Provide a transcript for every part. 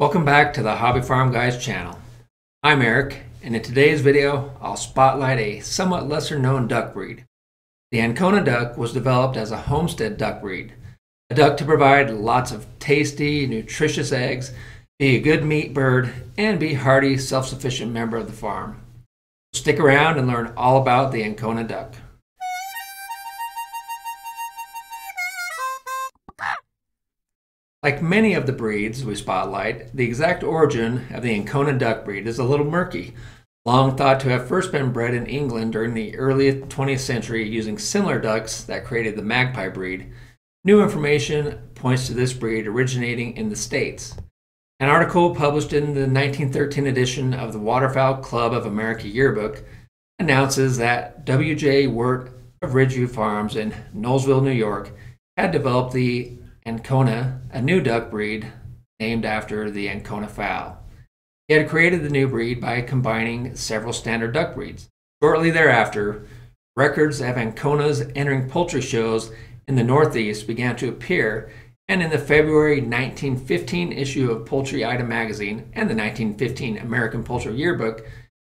Welcome back to the Hobby Farm Guys channel. I'm Eric, and in today's video, I'll spotlight a somewhat lesser known duck breed. The Ancona duck was developed as a homestead duck breed, a duck to provide lots of tasty, nutritious eggs, be a good meat bird, and be a hardy, self-sufficient member of the farm. Stick around and learn all about the Ancona duck. Like many of the breeds we spotlight, the exact origin of the Ancona duck breed is a little murky. Long thought to have first been bred in England during the early 20th century using similar ducks that created the magpie breed, new information points to this breed originating in the States. An article published in the 1913 edition of the Waterfowl Club of America yearbook announces that W.J. Wirt of Ridgeview Farms in Knowlesville, New York, had developed the Ancona, a new duck breed named after the Ancona fowl. He had created the new breed by combining several standard duck breeds. Shortly thereafter, records of Anconas entering poultry shows in the Northeast began to appear, and in the February 1915 issue of Poultry Item magazine and the 1915 American Poultry Yearbook,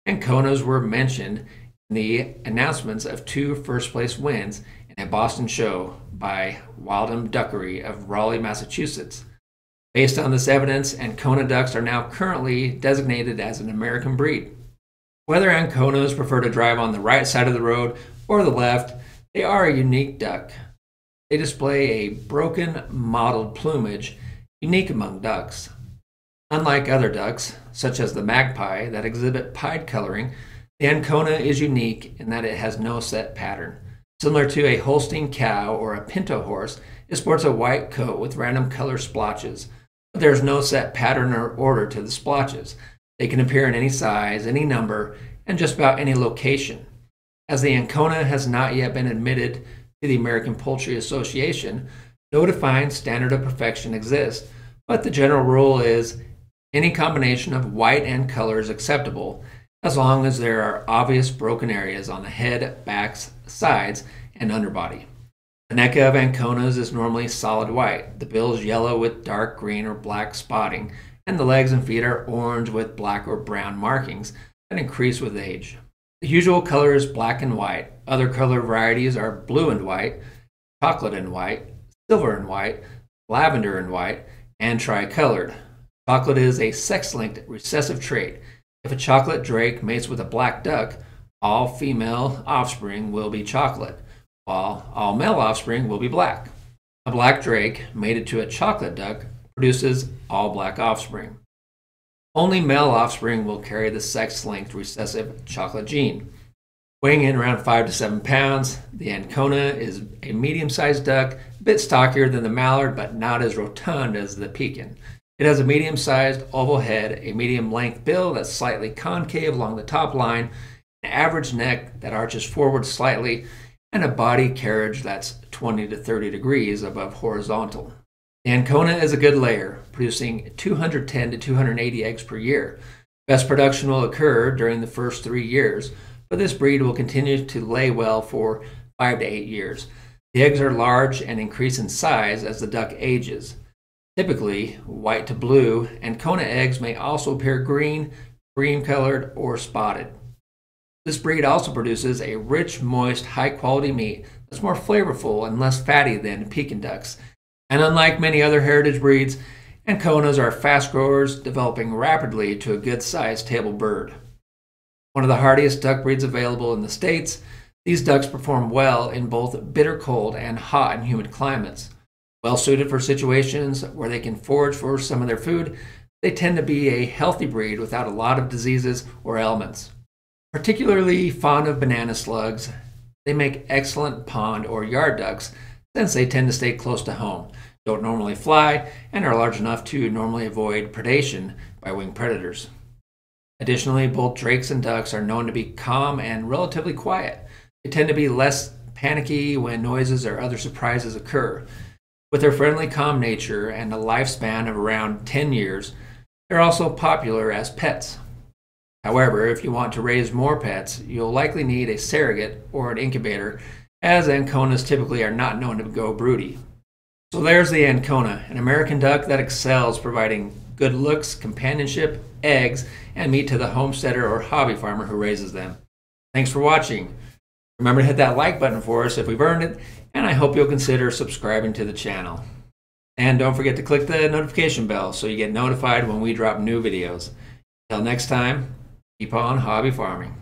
Anconas were mentioned in the announcements of two first place wins in a Boston show by Wildham Duckery of Raleigh, Massachusetts. Based on this evidence, Ancona ducks are now currently designated as an American breed. Whether Anconas prefer to drive on the right side of the road or the left, they are a unique duck. They display a broken, mottled plumage unique among ducks. Unlike other ducks, such as the magpie that exhibit pied coloring, the Ancona is unique in that it has no set pattern. Similar to a Holstein cow or a pinto horse, it sports a white coat with random color splotches. But there is no set pattern or order to the splotches. They can appear in any size, any number, and just about any location. As the Ancona has not yet been admitted to the American Poultry Association, no defined standard of perfection exists, but the general rule is any combination of white and color is acceptable as long as there are obvious broken areas on the head, backs, sides, and underbody. The neck of Anconas is normally solid white. The bill is yellow with dark green or black spotting, and the legs and feet are orange with black or brown markings that increase with age. The usual color is black and white. Other color varieties are blue and white, chocolate and white, silver and white, lavender and white, and tricolored. Chocolate is a sex linked recessive trait. If a chocolate drake mates with a black duck, all female offspring will be chocolate, while all male offspring will be black. A black drake mated to a chocolate duck produces all black offspring. Only male offspring will carry the sex linked recessive chocolate gene. Weighing in around 5 to 7 pounds, the Ancona is a medium sized duck, a bit stockier than the mallard, but not as rotund as the pekin. It has a medium sized oval head, a medium length bill that's slightly concave along the top line, an average neck that arches forward slightly, and a body carriage that's 20 to 30 degrees above horizontal. Ancona is a good layer, producing 210 to 280 eggs per year. Best production will occur during the first three years, but this breed will continue to lay well for five to eight years. The eggs are large and increase in size as the duck ages. Typically, white to blue, Ancona eggs may also appear green, cream colored, or spotted. This breed also produces a rich, moist, high quality meat that's more flavorful and less fatty than Pekin ducks. And unlike many other heritage breeds, Anconas are fast growers, developing rapidly to a good sized table bird. One of the hardiest duck breeds available in the States, these ducks perform well in both bitter cold and hot and humid climates. Well suited for situations where they can forage for some of their food, they tend to be a healthy breed without a lot of diseases or ailments. Particularly fond of banana slugs, they make excellent pond or yard ducks since they tend to stay close to home, don't normally fly, and are large enough to normally avoid predation by winged predators. Additionally, both drakes and ducks are known to be calm and relatively quiet. They tend to be less panicky when noises or other surprises occur. With their friendly, calm nature and a lifespan of around 10 years, they're also popular as pets. However, if you want to raise more pets, you'll likely need a surrogate or an incubator, as Anconas typically are not known to go broody. So there's the Ancona, an American duck that excels providing good looks, companionship, eggs, and meat to the homesteader or hobby farmer who raises them. Thanks for watching. Remember to hit that like button for us if we've earned it, and I hope you'll consider subscribing to the channel. And don't forget to click the notification bell so you get notified when we drop new videos. Until next time, keep on hobby farming.